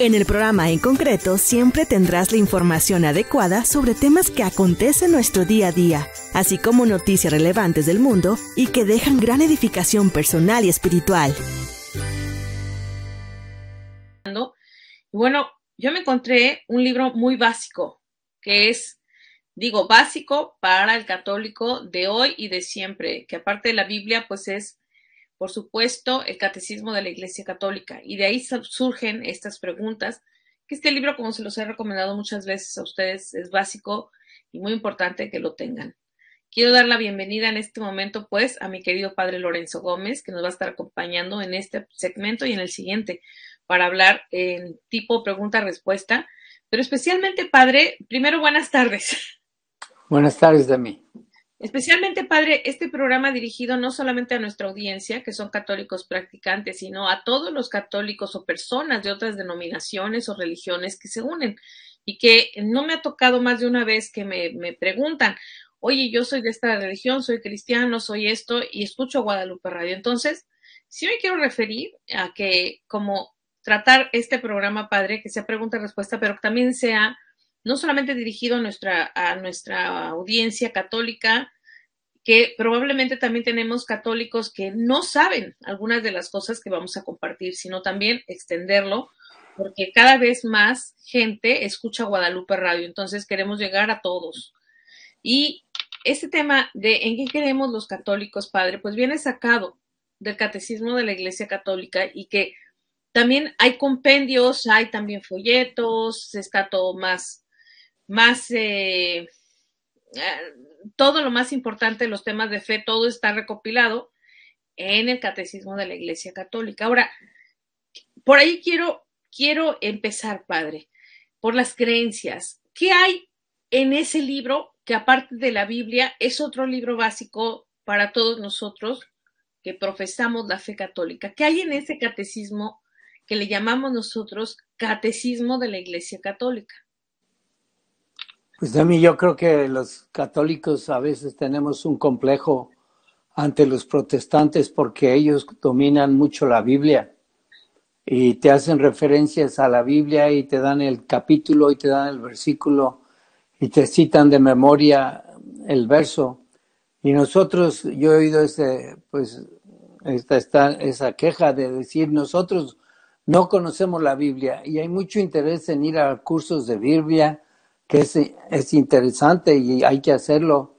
En el programa en concreto siempre tendrás la información adecuada sobre temas que acontecen nuestro día a día, así como noticias relevantes del mundo y que dejan gran edificación personal y espiritual. Bueno, yo me encontré un libro muy básico, que es, digo, básico para el católico de hoy y de siempre, que aparte de la Biblia, pues es por supuesto, el Catecismo de la Iglesia Católica. Y de ahí surgen estas preguntas, que este libro, como se los he recomendado muchas veces a ustedes, es básico y muy importante que lo tengan. Quiero dar la bienvenida en este momento, pues, a mi querido padre Lorenzo Gómez, que nos va a estar acompañando en este segmento y en el siguiente para hablar en tipo pregunta-respuesta. Pero especialmente, padre, primero buenas tardes. Buenas tardes de mí. Especialmente, padre, este programa dirigido no solamente a nuestra audiencia, que son católicos practicantes, sino a todos los católicos o personas de otras denominaciones o religiones que se unen y que no me ha tocado más de una vez que me, me preguntan, oye, yo soy de esta religión, soy cristiano, soy esto y escucho Guadalupe Radio. Entonces, sí me quiero referir a que como tratar este programa, padre, que sea pregunta-respuesta, pero que también sea no solamente dirigido a nuestra, a nuestra audiencia católica, que probablemente también tenemos católicos que no saben algunas de las cosas que vamos a compartir, sino también extenderlo, porque cada vez más gente escucha Guadalupe Radio, entonces queremos llegar a todos. Y este tema de en qué queremos los católicos, padre, pues viene sacado del catecismo de la Iglesia Católica y que también hay compendios, hay también folletos, está todo más más, eh, eh, todo lo más importante, los temas de fe, todo está recopilado en el Catecismo de la Iglesia Católica. Ahora, por ahí quiero, quiero empezar, Padre, por las creencias. ¿Qué hay en ese libro que aparte de la Biblia es otro libro básico para todos nosotros que profesamos la fe católica? ¿Qué hay en ese catecismo que le llamamos nosotros Catecismo de la Iglesia Católica? Pues a mí yo creo que los católicos a veces tenemos un complejo ante los protestantes porque ellos dominan mucho la Biblia y te hacen referencias a la Biblia y te dan el capítulo y te dan el versículo y te citan de memoria el verso. Y nosotros, yo he oído ese, pues, esta, esta, esa queja de decir, nosotros no conocemos la Biblia y hay mucho interés en ir a cursos de Biblia, que es, es interesante y hay que hacerlo,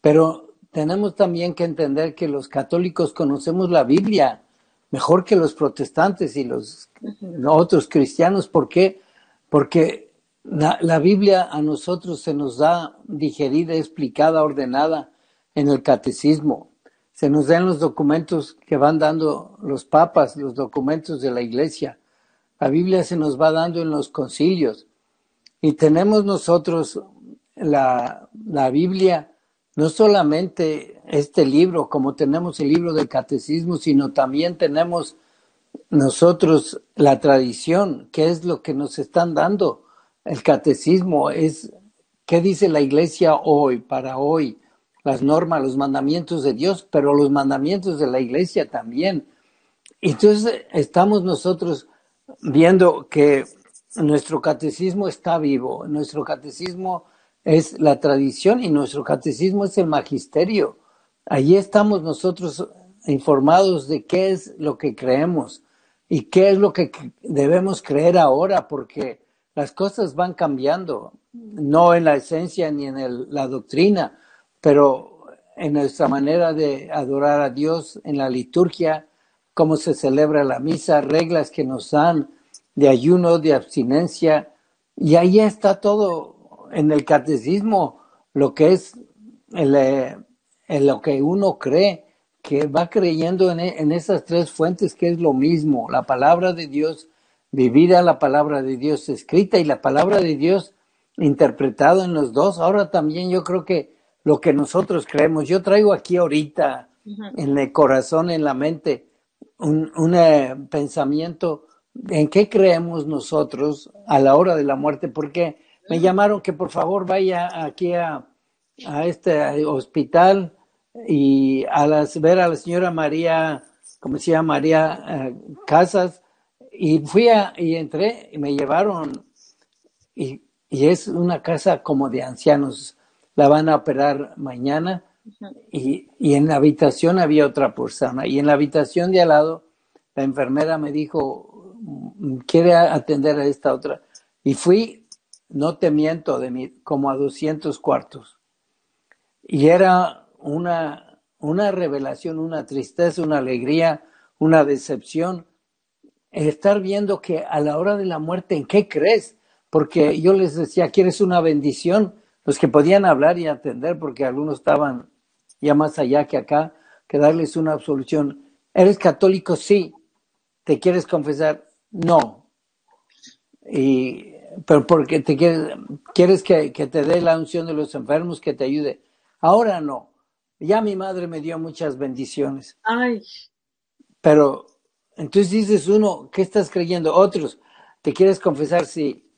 pero tenemos también que entender que los católicos conocemos la Biblia mejor que los protestantes y los otros cristianos. ¿Por qué? Porque la, la, Biblia a nosotros se nos da digerida, explicada, ordenada en el catecismo. Se nos dan los documentos que van dando los papas, los documentos de la iglesia. La Biblia se nos va dando en los concilios. Y tenemos nosotros la, la Biblia, no solamente este libro, como tenemos el libro del catecismo, sino también tenemos nosotros la tradición, que es lo que nos están dando. El catecismo es qué dice la iglesia hoy, para hoy, las normas, los mandamientos de Dios, pero los mandamientos de la iglesia también. Entonces estamos nosotros viendo que nuestro catecismo está vivo, nuestro catecismo es la tradición y nuestro catecismo es el magisterio. Allí estamos nosotros informados de qué es lo que creemos y qué es lo que debemos creer ahora, porque las cosas van cambiando, no en la esencia ni en la doctrina, pero en nuestra manera de adorar a Dios, en la liturgia, cómo se celebra la misa, reglas que nos dan, de ayuno, de abstinencia, y ahí está todo en el catecismo, lo que es el, eh, en lo que uno cree, que va creyendo en, en, esas tres fuentes que es lo mismo, la palabra de Dios vivida, la palabra de Dios escrita y la palabra de Dios interpretada en los dos. Ahora también yo creo que lo que nosotros creemos, yo traigo aquí ahorita en el corazón, en la mente, un, un eh, pensamiento en qué creemos nosotros a la hora de la muerte, porque me llamaron que por favor vaya aquí a, este hospital y a las, ver a la señora María, como se llama María eh, Casas, y fui a, y entré y me llevaron. Y, y es una casa como de ancianos. La van a operar mañana. Y, y en la habitación había otra persona. Y en la habitación de al lado la enfermera me dijo, quiere atender a esta otra. Y fui, no te miento, de mí, como a 200 cuartos. Y era una, una revelación, una tristeza, una alegría, una decepción. Estar viendo que a la hora de la muerte, ¿en qué crees? Porque yo les decía, ¿quieres una bendición? Los que podían hablar y atender, porque algunos estaban ya más allá que acá, que darles una absolución. ¿Eres católico? Sí. ¿Te quieres confesar? No. Y, pero porque te quieres, quieres que, que te dé la unción de los enfermos, que te ayude. Ahora no. Ya mi madre me dio muchas bendiciones. Ay, Pero entonces dices uno, ¿qué estás creyendo? Otros, ¿te quieres confesar? Sí.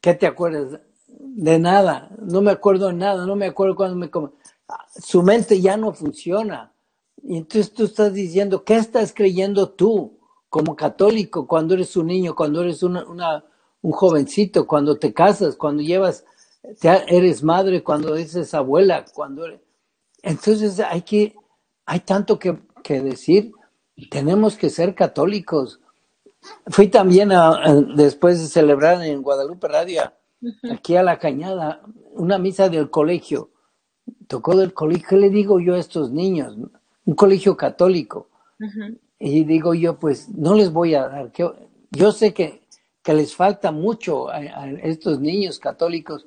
¿Qué te acuerdas? De nada. No me acuerdo de nada. No me acuerdo cuando me... Su mente ya no funciona. Y entonces tú estás diciendo, ¿qué estás creyendo tú como católico cuando eres un niño, cuando eres una, una- un jovencito, cuando te casas, cuando llevas, te eres madre, cuando eres abuela, cuando eres... Entonces hay que, hay tanto que, que decir. Tenemos que ser católicos. Fui también a, a- después de celebrar en Guadalupe Radio, aquí a la cañada, una misa del colegio. Tocó del colegio. ¿Qué le digo yo a estos niños? Un colegio católico. ujú, Y digo yo, pues no les voy a dar. que- Yo sé que, que les falta mucho a, estos niños católicos.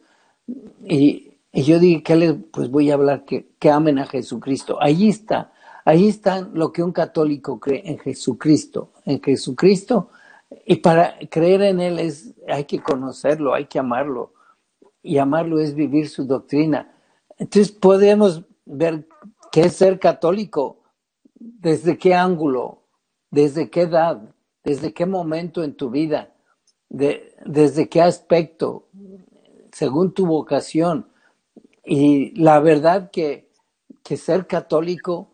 Y, y yo dije, ¿qué les pues voy a hablar? Que, que amen a Jesucristo. Ahí está. Ahí está lo que un católico cree en Jesucristo. En Jesucristo. Y para creer en Él es, hay que conocerlo, hay que amarlo. Y amarlo es vivir su doctrina. Entonces podemos ver qué es ser católico desde qué ángulo, desde qué edad, desde qué momento en tu vida, de- desde qué aspecto, según tu vocación. Y la verdad que, que ser católico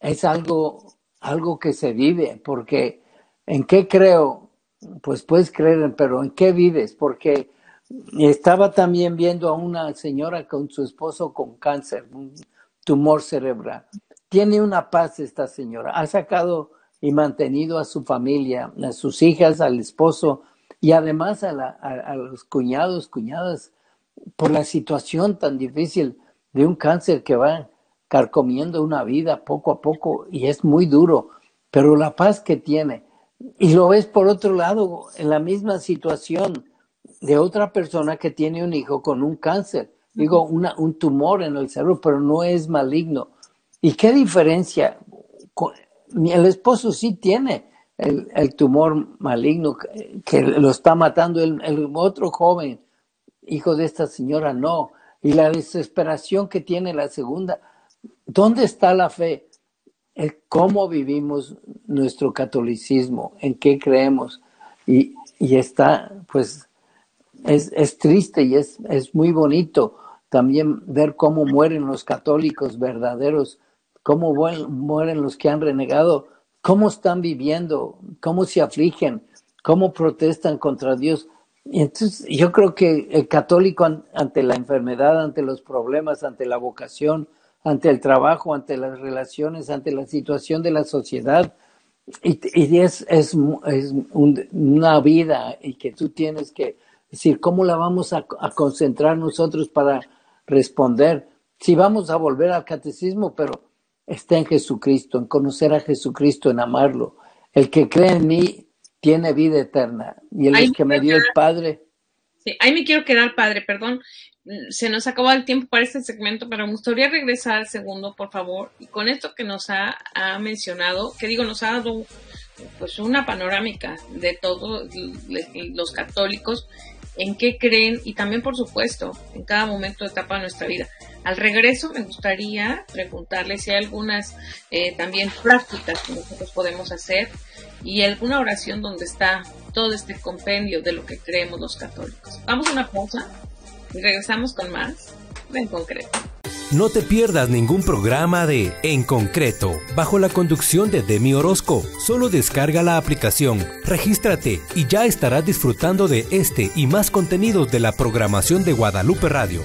es algo, algo que se vive, porque ¿en qué creo? Pues puedes creer, pero ¿en qué vives? Porque estaba también viendo a una señora con su esposo con cáncer, un tumor cerebral. Tiene una paz esta señora. Ha sacado y mantenido a su familia, a sus hijas, al esposo y además a, la- a- a los cuñados, cuñadas, por la situación tan difícil de un cáncer que va carcomiendo una vida poco a poco y es muy duro, pero la paz que tiene. Y lo ves por otro lado en la misma situación de otra persona que tiene un hijo con un cáncer, digo, una, un tumor en el cerebro, pero no es maligno. ¿Y qué diferencia? El esposo sí tiene el, tumor maligno que, lo está matando, el, el otro joven, hijo de esta señora, no. Y la desesperación que tiene la segunda, ¿dónde está la fe? Cómo vivimos nuestro catolicismo, en qué creemos. Y, y está, pues, es, es triste y es, es muy bonito también ver cómo mueren los católicos verdaderos, cómo mue- mueren los que han renegado, cómo están viviendo, cómo se afligen, cómo protestan contra Dios. Y entonces yo creo que el católico an- ante la enfermedad, ante los problemas, ante la vocación, ante el trabajo, ante las relaciones, ante la situación de la sociedad, y, es, es, una vida y que tú tienes que decir, ¿cómo la vamos a concentrar nosotros para responder? Si vamos a volver al catecismo, pero está en Jesucristo, en conocer a Jesucristo, en amarlo. El que cree en mí tiene vida eterna. Y el que me dio el Padre, Sí, ahí me quiero quedar, padre, perdón. Se nos acabó el tiempo para este segmento, pero me gustaría regresar al segundo, por favor. Y con esto que nos ha, ha mencionado, que digo, nos ha dado pues una panorámica de todos los católicos, en qué creen y también, por supuesto, en cada momento de etapa de nuestra vida. Al regreso me gustaría preguntarle si hay algunas eh, también prácticas que nosotros podemos hacer y alguna oración donde está todo este compendio de lo que creemos los católicos. Vamos a una pausa y regresamos con más en concreto. No te pierdas ningún programa de En Concreto, bajo la conducción de Demi Orozco. Solo descarga la aplicación, regístrate y ya estarás disfrutando de este y más contenidos de la programación de Guadalupe Radio.